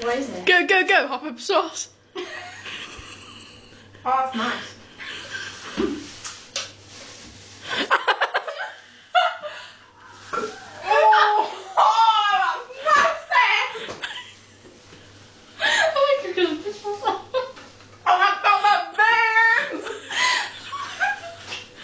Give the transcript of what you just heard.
What is it? Go, go, go. Hop up sauce. Oh, that's nice.